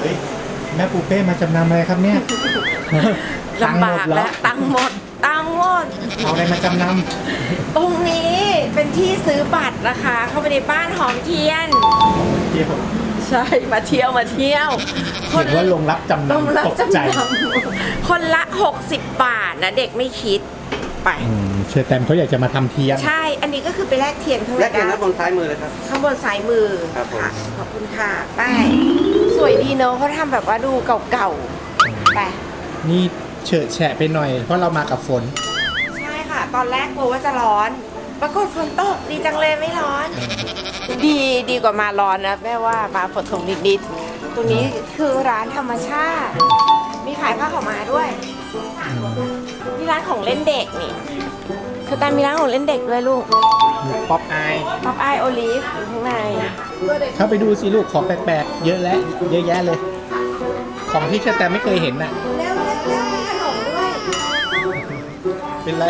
เฮ้ยแม่ปูเป้มาจำนำอะไรครับเนี่ยตังค์ลำหมบาดกเหรอแล้วตังค์หมดตังค์หมด เอาอะไรมาจำนตรงนี้เป็นที่ซื้อบัตรนะคะ เข้าไปในบ้านหอมเทียนำเดี๋ยวใช่มาเที่ยวมาเที่ยวเห็นว่าลงรับจำต้องนำรับตกใจจำนำคนละ 60 บาทนะ เด็กไม่คิดไป อืม เชอแตมเขาอยากจะมาทำเทียน ใช่ อันนี้ก็คือไปแลกเทียนข้างในแลกเทียนได้ด้านบนซ้ายมือเลยครับ ข้างบนซ้ายมือครับผมค่ะขอบคุณค่ะไปสวยดีเนอะเขาทำแบบว่าดูเก่าๆไป นี่เฉอะแฉะไปหน่อย เพราะเรามากับฝน ใช่ค่ะ ตอนแรกกลัวว่าจะร้อน ปรากฏฝนตกดีจังเลยไม่ร้อน ดีดีกว่ามาร้อนนะแม่ว่ามาฝนตกนิดๆตรงนี้คือร้านธรรมชาติ มีขายผ้าขาวม้าด้วยนี่ร้านของเล่นเด็กนี่ คือตามมีร้านของเล่นเด็กด้วยลูกมีป๊อปอายป๊อปอายโอลิฟอยู่ข้างในเข้าไปดูสิลูกของแปลกๆ เยอะแล้วเยอะแยะเลย ของที่เฌอแตมไม่เคยเห็นน่ะ เร็วเร็วเร็วมีขนมด้วยเป็นไร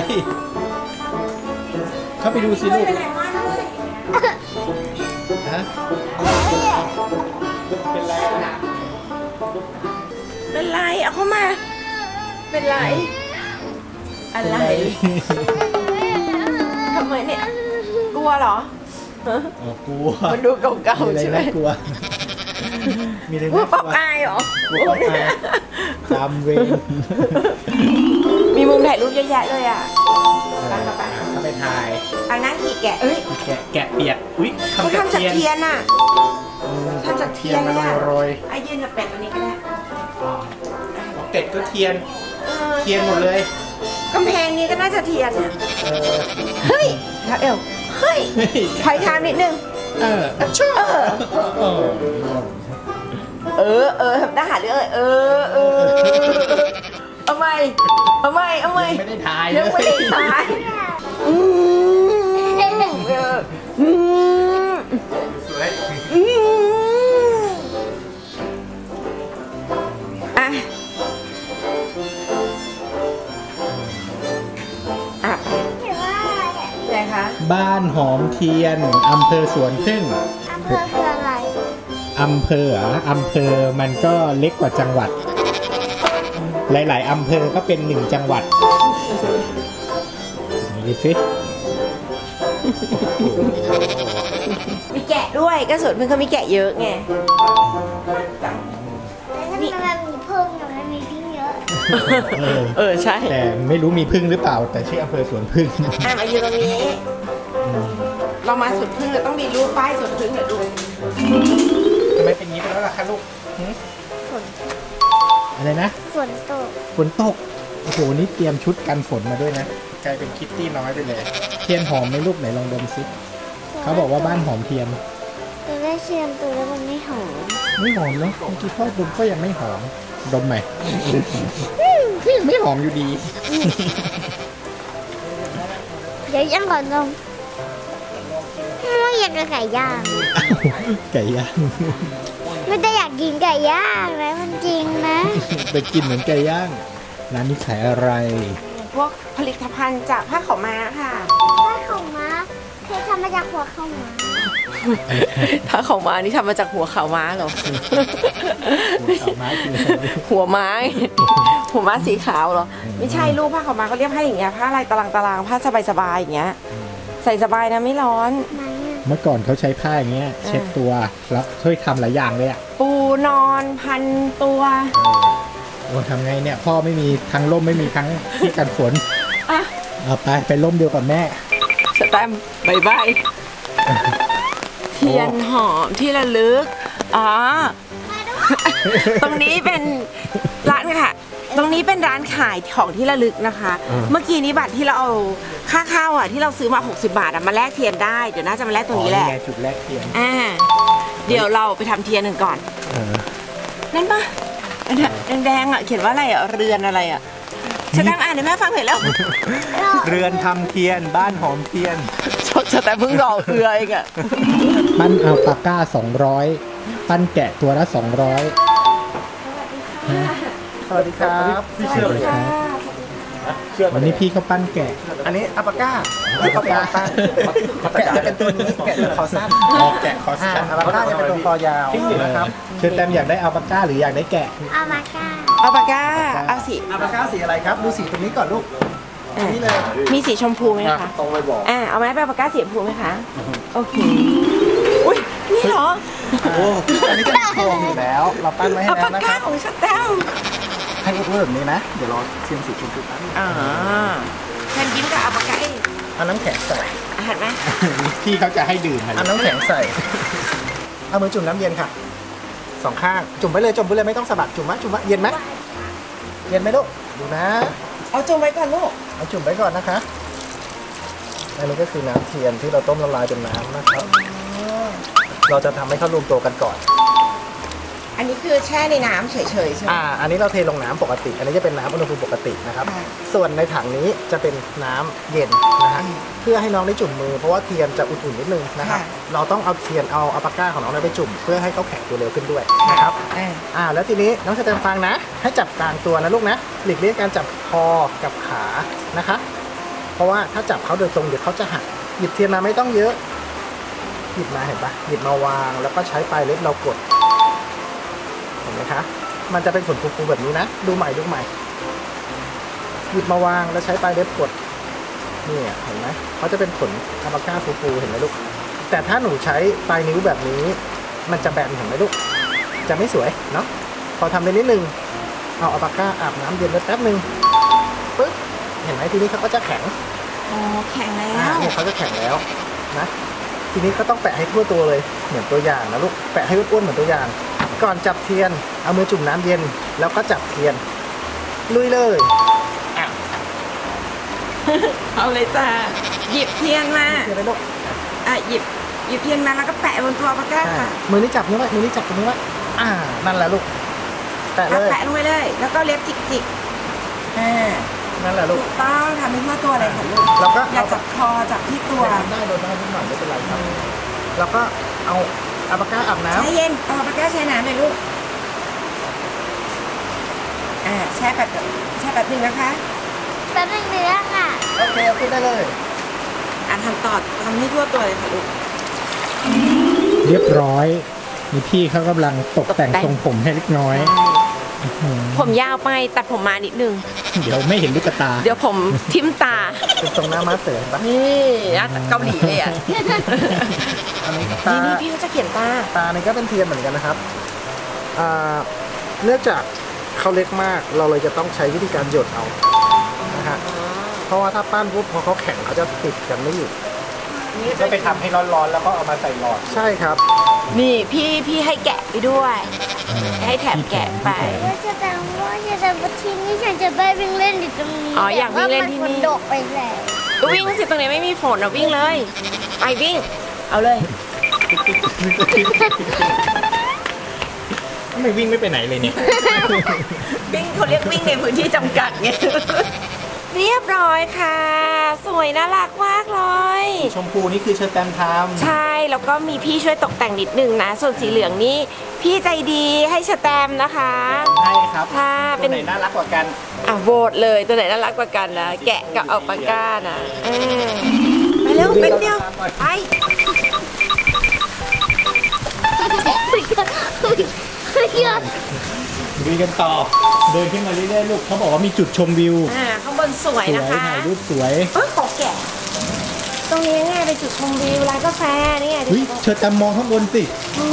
เข้าไปดูสิลูกเป็นไรมากเลยฮะเป็นไรอะเป็นไร เอาเข้ามา เป็นไร อะไรทำไมเนี่ย กลัวเหรอฮะอ๋อกลัวมันดูเก่ามีอะไรๆใช่ไหมน่ากลัว มีอะไรว่าน่ากป๊อปลัวอายเหรอกลัวป๊อปอายตามเวรมีมุมถ่ายรูปเยอะแยะเลยอะไปไปไปเข้าไปถ่ายอันนั่งขี่แกะเอ้ยแกะแกะเปียกอุ้ยเขาทำจากทำจากเทียนเทียนอะอืมทำจากเทียนมาเลยอะโรยไอ้ยืนกับเป็ดตัวนี้ก็ได้ๆเป็ดก็เทียนเออเทียนหมดเลย กำแพงนี้ก็น่าจะเทียนอะเออเฮ้ยแล้วเอวเฮ้ยเฮ้ยถอยทางนิดนึง เออชอบเออเออ เออทำหน้าหาเรื่องเลยเออ เออ เอาไหมเอาไหมเอาไหมยังไม่ได้ถ่ายเลยังไม่ได้ตายอืมเอออืม บ้านหอมเทียน อำเภอสวนพึ่งอำเภอคืออะไรอำเภอเหรออำเภอมันก็เล็กกว่าจังหวัด หลาย ๆอำเภอก็เป็นหนึ่งจังหวัดนี่ดูสิมีแกะด้วยก็สวนพึ่งเขามีแกะเยอะไงแต่ถ้ามันมีพึ่งเนี่ยมันมีพึ่ง เยอะเออเออใช่ แต่ไม่รู้มีพึ่งหรือเปล่า แต่ชื่ออำเภอสวนพึ่งอะมาอยู่ตรงนี้ เรามาสวนพึ่งเราต้องมีรูปป้ายสวนพึ่งเหรอดูทำไมเป็นอย่างนี้ไปแล้วล่ะคะลูกหึฝนอะไรนะ ฝนตก ฝนตก โอ้โห นี่เตรียมชุดกันฝนมาด้วยนะ กลายเป็นคิตตี้น้อยไปเลย เทียนหอมไหมลูกไหนลองดมซิเขาบอกว่าบ้านหอมเทียนตัวได้ เชียมตัวแล้วมันไม่หอมไม่หอมเนาะเมื่อกี้พ่อดมก็ยังไม่หอม ดมใหม่ก็ยังไม่หอมอยู่ดี เดี๋ยวย่างก่อนลงไม่อยากกินไก่ย่าง ไก่ย่าง ไม่ได้อยากกินไก่ย่างนะมันจริงนะไปกินเหมือนไก่ย่างร้านนี้ขายอะไร พวกผลิตภัณฑ์จากผ้าขาวม้าค่ะถ้าของม้าเคยทำมาจากหัวข้าวม้า ผ้าขาวม้านี่ทำมาจากหัวขาวม้าเหรอ หัวขาวม้าคืออะไรหัวไม้ หัวม้าสีขาวเหรอ ไม่ใช่ลูกผ้าขาวม้าเขาเรียกผ้าอย่างเงี้ยผ้าลายตารางตารางผ้าสบายสบายๆอย่างเงี้ย ใส่สบายนะไม่ร้อนไหนอะเมื่อก่อนเขาใช้ผ้าอย่างเงี้ย เช็ดตัวแล้วช่วยทำหลายอย่างเลยอะ ปูนอนพันตัวโอ้ทำไงเนี่ยพ่อไม่มีทั้งร่มไม่มีทั้งที่กันฝนอะเอาไปไปร่มเดียวกับแม่เฌอแตม bye bye เทียนหอมที่ระลึกอ๋อตรงนี้เป็นร้านค่ะ ตรงนี้เป็นร้านขายของที่ระลึกนะคะอ่าเมื่อกี้นี้บัตรที่เราเอาค่าข้าวอะที่เราซื้อมา 60 บาทอะมาแลกเทียนได้เดี๋ยวน่าจะมาแลกตรงนี้แหละอ๋อไงจุดแรกเทียนอ่าเดี๋ยวเราไปทำเทียนกันก่อนเออนั่นปะอันเนี้ยแดงๆอะเขียนว่าอะไรอะเรือนอะไรอะฉันนั่งอ่านให้แม่ฟังเห็นแล้ว เรือนทำเทียนบ้านหอมเทียนชแต่เพิ่งรอเอือเองอะ ปั้นอัลปาก้าสองร้อยปั้นแกะตัวละสองร้อยสวัสดีครับสวัสดีค่ะเชื่อวันนี้พี่เขาปั้นแกะ อันนี้อัปปาก้าอัปปาก้าตั้งแกะจะเป็นตัวนี้แกะจะคอสั้นออกแกะคอสอ่าตันอัปปาก้าจะเป็นตัวคอยาวนะครับเชิญแตมอยากได้อัลปาก้าหรืออยากได้แกะเอามาก้าเอาปากกาเอาสีอัปปาก้าสีอะไรครับ ดูสีตรงนี้ก่อนลูกอะนี่เลยมีสีชมพูไหมคะตรงไปบอกอ่าเอาไหมไปเอาปากกาสีชมพูไหมคะโอเค อุ้ยนี่เหรอโอ้อันนี้จะมีโครงอยู่แล้ว เราปั้นไว้ให้เอาแล้วปากนะคการับของชัดแต้วให้อ้วนๆแบบนี้นะ เดี๋ยวรอเทียมสีชมพูปั้นอ่าแทนยิ้มกับเอาปากกาเองเอาน้ำแข็งใส่อะเห็นไหมพี่เขาจะให้ดื่มเอาน้ำแข็งใส่ เอามือจุ่มน้ำเย็นค่ะ สองข้าง จุ่มไปเลย จุ่มไปเลย ไม่ต้องสะบัด จุ่มมะจุ่มมะเย็นไหมเย็นไหมลูก ดูนะ เอาจุ่มไว้ก่อนลูกเอาจุ่มไว้ก่อนนะคะ อันนี้ก็คือน้ำเทียนที่เราต้มละลายเป็นน้ำนะครับ เราจะทำให้เขารวมตัวกันก่อน อันนี้คือแช่ในน้ำเฉยๆใช่ไหม อ่า อันนี้เราเทลงน้ำปกติ อันนี้จะเป็นน้ำอุณหภูมิปกตินะครับ ค่ะส่วนในถังนี้จะเป็นน้ำเย็นนะฮะ อืมเพื่อให้น้องได้จุ่มมือเพราะว่าเทียนจะอุ่นๆนิดนึงนะครับ ค่ะ เราต้องเอาเทียนเอาอัลปาก้าของน้องไปจุ่มเพื่อให้เขาแข็งตัวเร็วขึ้นด้วยนะครับ อ่า อ่า แล้วทีนี้น้องสแตมฟังนะ ให้จับกลางตัวนะลูกนะ หลีกเลี่ยงการจับคอกับขานะคะ เพราะว่าถ้าจับเขาโดยตรงเดี๋ยวเขาจะหัก หยิบเทียนมาไม่ต้องเยอะ หยิบมาเห็นปะหยิบมาวางแล้วก็ใช้ปลายเล็บเรากด เห็นไหมคะ มันจะเป็นผลฟูๆแบบนี้นะ ดูใหม่ดูใหม่ หยิบมาวางแล้วใช้ปลายเล็บกดนี่อะเห็นไหมเขาจะเป็นผลอัลปาก้าฟูๆเห็นไหมลูก แต่ถ้าหนูใช้ปลายนิ้วแบบนี้ มันจะแบนเห็นไหมลูก จะไม่สวยเนาะ พอทำไปนิดนึง เอาอัลปาก้าอาบน้ำเย็นไว้แป๊บนึงปึ๊บ เห็นไหมทีนี้เขาก็จะแข็ง อ๋อ แข็งแล้อ่าวเนี่ยเขาจะแข็งแล้วนะ ทีนี้ก็ต้องแปะให้ทั่วตัวเลยเหมือนตัวอย่างนะลูกแปะให้อ้วนๆเหมือนตัวอย่าง ก่อนจับเทียนเอามือจุ่มน้ำเย็น แล้วก็จับเทียน ลุยเลยเอาเลยจ้าหยิบเทียนมาเทียนเลยลูกอะหยิบหยิบเทียนมาแล้วก็แปะบนตัวปากกาใช่ค่ะมือนี้จับนี้ไว้มือนี้จับตรงนี้ไว้อ่านั่นแหละลูกแปะแล้เลวยแปะลงไปเลย แล้วก็เล็บจิกๆอ่า นั่นแหละลูกถูกต้องทำให้ทั่วตัวเลยค่ะลูกแล้วก็อย่าเอาจับคอจับที่ตัว ได้โดนได้นิดหน่อยไม่เป็นไรครับ แล้วก็เอาอัลปาก้าอาบน้ำใช้เย็นเอาปากกาใช้น้ำเลยลูกอ่าแช่แบบแช่แบบนึงนะคะแป๊บนึงเนื้อค่ะ โอเคเอาขึ้นได้เลยอ่าทำต่อทำให้ทั่วตัวเลยค่ะลูกเรียบร้อยนี่พี่เขากำลังตกแต่งตกแต่งทรงผมให้เล็กน้อยอืม ผมยาวไปตัดผมมานิดนึง เดี๋ยวไม่เห็นลูกตา เดี๋ยวผมทิ่มตาเป็นทรงหน้าม้าเสือเห็นปะนี่นะเกาหลีเลยอะอันนี้นี่ตานี่พี่เขาจะเขียนตาตานี่ก็เป็นเทียนเหมือนกันนะครับอ่าเนื่องจากเขาเล็กมากเราเลยจะต้องใช้วิธีการหยดเอานะฮะเพราะว่าถ้าปั้นปุ๊บพอเขาแข็งเขาจะติดกันไม่อยู่ ก็ไปทำให้ร้อนๆ แล้วก็เอามาใส่หลอด ใช่ครับ นี่พี่พี่ให้แกะไปด้วย ให้แถมแกะไป ว่าจะแต่ว่าจะแต่ว่าที่นี่ฉันจะไปวิ่งเล่นอยู่ตรงนี้อ๋ออยากวิ่งเล่นที่นี่ แต่ว่ามัฝดกไปแล้วก็วิ่งสิตรงนี้ไม่มีฝนอะวิ่งเลยไปวิ่ง เอาเลย ไม่วิ่งไม่ไปไหนเลยเนี่ย วิ่งเขาเรียกวิ่งในพื้นที่จำกัดไง เรียบร้อยค่ะ สวยน่ารักมากเลย ชมพูนี่คือเชอร์แตมทใช่ แล้วก็มีพี่ช่วยตกแต่งนิดนึงนะ ส่วนสีเหลืองนี่พี่ใจดีให้สแตมป์นะคะำให้ครับค่ะตัเป็วนไหนน่ารักกว่ากัน อะโหวตเลยตัวไหนน่ารักกว่ากันนะแกะกับอัลปาก้านะเออไปเร็วเป็นเดียวไป ดูกันต่อ เดินขึ้นมาเรื่อยๆลูกเขาบอกว่ามีจุดชมวิวอ่าข้างบนสวยสวยนะคะถ่ายรูปสวยเออขอแกะ ตรงนี้ไงเป็นจุดชมวิวร้านกาแฟนี่ไงเฮ้ยเชอร์แตมมองข้างบนสิ โอ้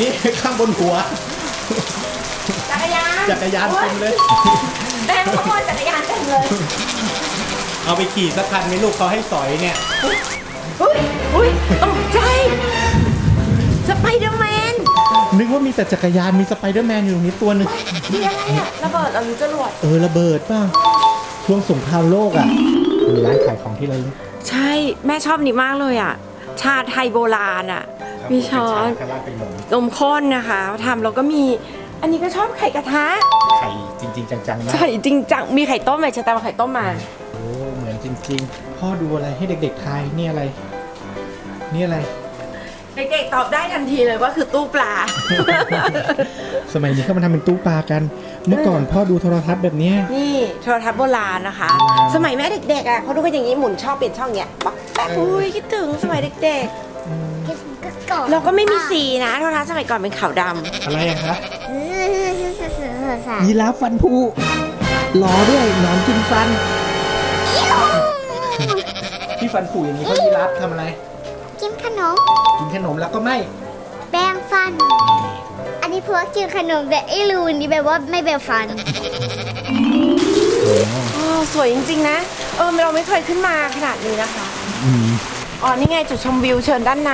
นี่ ข้างบนหัว จักรยานจักรยานเต็มเลยแม่ขโมยจักรยานเต็มเลยเอาไปขี่สักคันไหมลูกเขาให้สอยเนี่ย อุ้ยอุ้ยตกใจสไปเดอร์แมน นึกว่ามีแต่จักรยานมีสไปเดอร์แมนอยู่ตรงนี้ตัวหนึ่งนี่อะไรอะระเบิดเอาหรือจรวดเออระเบิดป่ะช่วงสงครามโลกอะมีร้านขายของที่ระลึกใช่แม่ชอบนี่มากเลยอะ ชาไทยโบราณอะ มีช้อนข้านมนมข้นนะคะทำแล้วก็มี อันนี้ก็ชอบไข่กระทะไข่จริง ๆ จังๆนะไข่จริงจังมีไข่ต้มไหมชะตาไข่ต้มมาโอ้เหมือนจริง ๆ พ่อดูอะไรให้เด็ก ๆ ทายนี่อะไร นี่อะไร เด็กๆตอบได้ทันทีเลยว่าคือตู้ปลา สมัยนี้เขามาทำเป็นตู้ปลากัน เมื่อก่อนพ่อดูโทรทัศน์แบบเนี้ย นี่โทรทัศน์โบราณนะคะโบราณสมัยแม่เด็กๆอะเขาดูกันอย่างนี้หมุนช่องเปลี่ยนช่องเนี้ยป๊อกแป๊กอุ้ยคิดถึงสมัยเด็กคิดถึงก็กอดๆเราก็ไม่มีสีนะโทรทัศน์สมัยก่อนเป็นขาวดอะไรอะคะเออยีราฟฟันผุหลอด้วยหนอนกินฟันที่ฟันผุอย่างนี้เขายีราฟทำอะไร กินขนม กินขนมแล้วก็ไม่แปรงฟัน อันนี้พวกกินขนมแบบไอ้รูนี่แบบว่าไม่แปรงฟันำอ๋อสวยจริงๆนะ เออเราไม่เคยขึ้นมาขนาดนี้นะคะ อืมอ๋อ นี่ไงจุดชมวิวเชิญด้านใน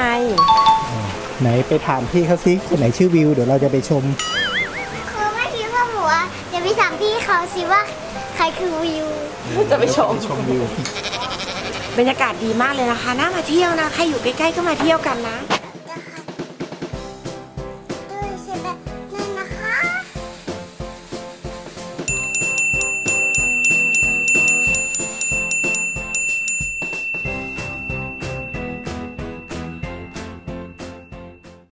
ไหนไปถามพี่เขาสิคนไหนชื่อวิว เดี๋ยวเราจะไปชม คือเมื่อกี้พ่อบอกว่าเดี๋ยวไปถามพี่เขาสิว่าใครคือวิว จะไปชม ชมวิว บรรยากาศดีมากเลยนะคะ น่ามาเที่ยวนะ ใครอยู่ใกล้ๆก็มาเที่ยวกันนะ